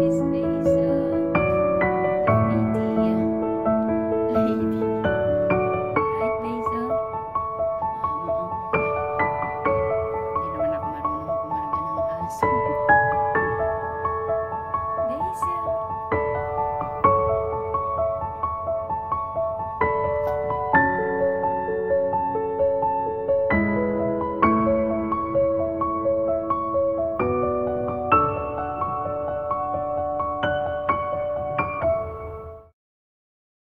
is, is